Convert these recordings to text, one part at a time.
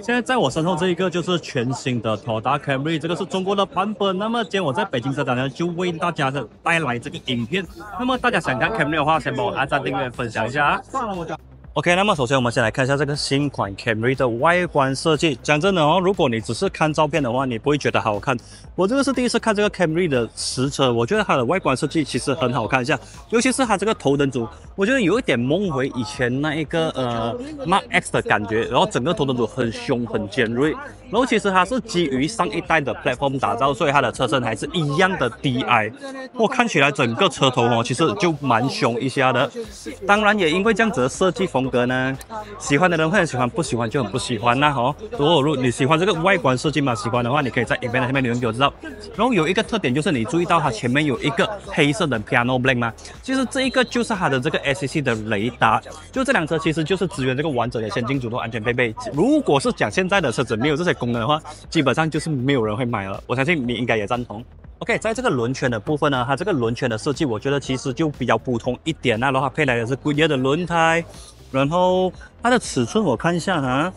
现在在我身后这一个就是全新的 Toyota Camry，这个是中国的版本。那么今天我在北京车展呢，就为大家带来这个影片。那么大家想看 Camry 的话，先帮我按赞、订阅、分享一下啊。OK，那么首先我们先来看一下这个新款 Camry 的外观设计。讲真的哦，如果你只是看照片的话，你不会觉得好看。我这个是第一次看这个 Camry 的实车，我觉得它的外观设计其实很好看一下，尤其是它这个头灯组，我觉得有一点梦回以前那一个呃 Max 的感觉。然后整个头灯组很凶很尖锐，然后其实它是基于上一代的 Platform 打造，所以它的车身还是一样的低矮。我看起来整个车头哦，其实就蛮凶一下的。当然也因为这样子的设计风。格呢，喜欢的人会很喜欢，不喜欢就很不喜欢那哈。如果如果你喜欢这个外观设计嘛，喜欢的话，你可以在影片下面留言给我知道。然后有一个特点就是你注意到它前面有一个黑色的 Piano Black 吗？其实这一个就是它的这个 SCC 的雷达。就这辆车其实就是支援这个完整的先进主动安全配备。如果是讲现在的车子没有这些功能的话，基本上就是没有人会买了。我相信你应该也赞同。OK，在这个轮圈的部分呢，它这个轮圈的设计，我觉得其实就比较普通一点那的话配来的是固特异的轮胎。然后它的尺寸我看一下哈，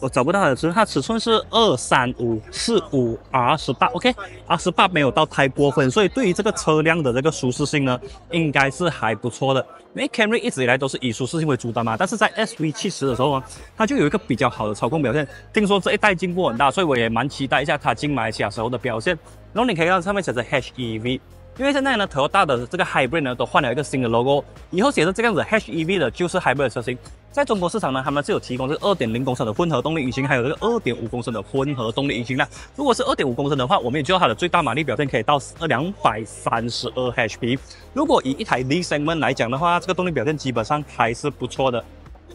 我找不到它的尺寸，它尺寸是二三五四五 R 十八，OK，R 十八没有到太过分，所以对于这个车辆的这个舒适性呢，应该是还不错的。因为 Camry 一直以来都是以舒适性为主打嘛，但是在 SV 七十的时候啊，它就有一个比较好的操控表现。听说这一代进步很大，所以我也蛮期待一下它进马来西亚时候的表现。然后你可以看到上面写着 HEV。因为现在呢，Toyota 的这个 Hybrid 呢都换了一个新的 logo，以后写着这样子 HEV 的就是 Hybrid 车型。在中国市场呢，他们是有提供这个2.0公升的混合动力引擎，还有这个2.5公升的混合动力引擎的。如果是2.5公升的话，我们也知道它的最大马力表现可以到两百三十二 HP。如果以一台 D segment 来讲的话，这个动力表现基本上还是不错的。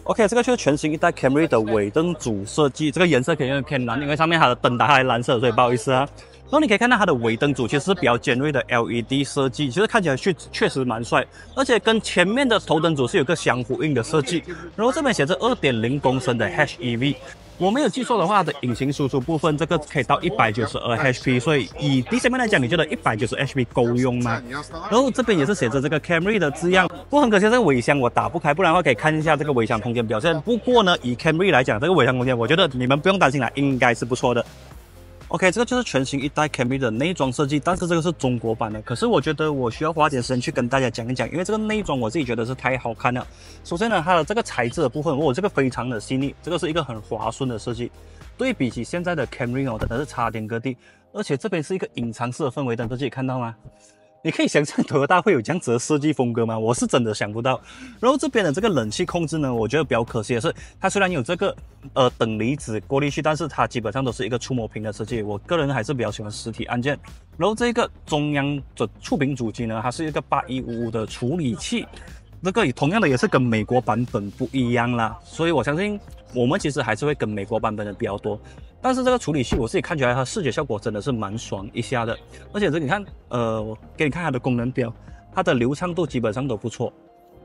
OK，这个就是全新一代 Camry 的尾灯组设计，这个颜色肯定偏蓝，因为上面它的灯打开蓝色，所以不好意思啊。然后你可以看到它的尾灯组其实是比较尖锐的 LED 设计，其实看起来确确实蛮帅，而且跟前面的头灯组是有个相呼应的设计。然后这边写着2.0公升的 HEV，我没有记错的话，的引擎输出部分这个可以到192 HP，所以以第三面来讲，你觉得190 HP 够用吗？然后这边也是写着这个 Camry 的字样，不过很可惜这个尾箱我打不开，不然的话可以看一下这个尾箱空间表现。不过呢，以 Camry 来讲，这个尾箱空间我觉得你们不用担心了，应该是不错的。OK，这个就是全新一代 Camry 的内装设计，但是这个是中国版的。可是我觉得我需要花点时间去跟大家讲一讲，因为这个内装我自己觉得是太好看了。首先呢，它的这个材质的部分，我这个非常的细腻，这个是一个很滑顺的设计。对比起现在的 Camry 哦，真的是差天隔地。而且这边是一个隐藏式的氛围灯，自己看到吗？你可以想象途大会有这样子的设计风格吗？我是真的想不到。然后这边的这个冷气控制呢，我觉得比较可惜的是，它虽然有这个呃等离子过滤器，但是它基本上都是一个触摸屏的设计。我个人还是比较喜欢实体按键。然后这个中央的触屏主机呢，它是一个八一五五的处理器，这个同样的也是跟美国版本不一样啦。所以我相信我们其实还是会跟美国版本的比较多。但是这个处理器我自己看起来，它视觉效果真的是蛮爽一下的。而且这你看，呃，我给你看它的功能表，它的流畅度基本上都不错。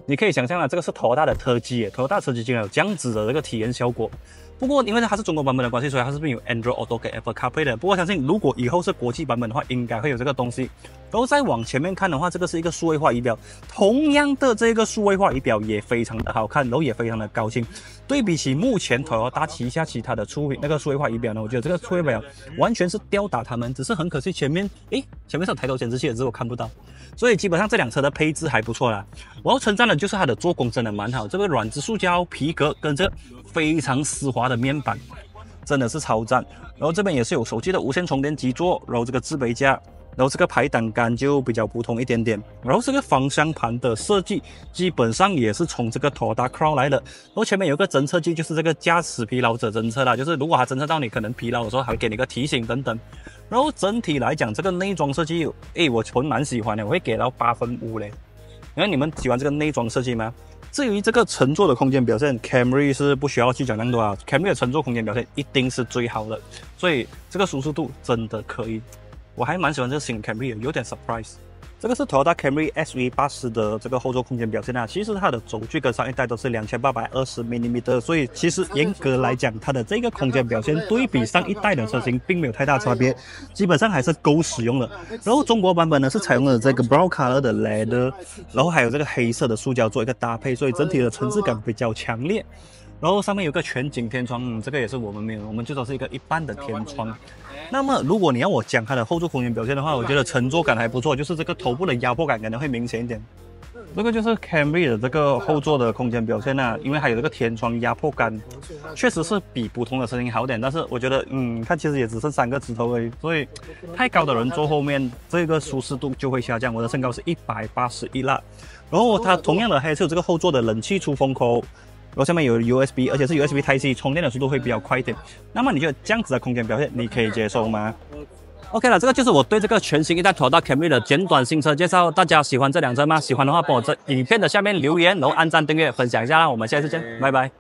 你可以想象啊，这个是头大的特技头大车机竟然有这样子的这个体验效果。不过因为它是中国版本的关系，所以它是不是有 Android Auto 跟 Apple CarPlay 的？不过相信如果以后是国际版本的话，应该会有这个东西。然后再往前面看的话，这个是一个数位化仪表，同样的这个数位化仪表也非常的好看，然后也非常的高清。对比起目前 Toyota 旗下其他的出品那个数位化仪表呢，我觉得这个数位表完全是吊打他们，只是很可惜前面诶，前面是有抬头显示器的，只是我看不到。所以基本上这辆车的配置还不错啦。我要称赞的就是它的做工真的蛮好，这个软质塑胶皮革跟这非常丝滑的面板，真的是超赞。然后这边也是有手机的无线充电基座，然后这个置杯架。然后这个排挡杆就比较普通一点点，然后这个方向盘的设计基本上也是从这个 Toyota Crown 来的，然后前面有个侦测器，就是这个驾驶疲劳者侦测啦，就是如果它侦测到你可能疲劳的时候，还会给你个提醒等等。然后整体来讲，这个内装设计，诶，我纯蛮喜欢的，我会给到八分五嘞。因为你们喜欢这个内装设计吗？至于这个乘坐的空间表现，Camry 是不需要去讲那么多啊，Camry 的乘坐空间表现一定是最好的，所以这个舒适度真的可以。我还蛮喜欢这个新 Camry，有点 surprise。这个是 Toyota Camry SV 八十的这个后座空间表现啊。其实它的轴距跟上一代都是两千八百二十 mm，所以其实严格来讲，它的这个空间表现对比上一代的车型并没有太大差别，基本上还是够使用的。然后中国版本呢是采用了这个 brown color 的 leather，然后还有这个黑色的塑胶做一个搭配，所以整体的层次感比较强烈。然后上面有个全景天窗，嗯，这个也是我们没有，我们最多是一个一般的天窗。那么如果你要我讲它的后座空间表现的话，我觉得乘坐感还不错，就是这个头部的压迫感可能会明显一点。这个就是 Camry 的这个后座的空间表现啊，因为它有这个天窗压迫感，确实是比普通的车型好点。但是我觉得，嗯，它其实也只剩三个指头而已，所以太高的人坐后面，这个舒适度就会下降。我的身高是一百八十一啦，然后它同样的还是有这个后座的冷气出风口，然后下面有 USB，而且是 USB Type C，充电的速度会比较快一点。那么你觉得这样子的空间表现，你可以接受吗？OK 了，这个就是我对这个全新一代 Toyota Camry 的简短新车介绍。大家喜欢这辆车吗？喜欢的话，帮我在影片的下面留言，然后按赞、订阅、分享一下啦。我们下次见，拜拜。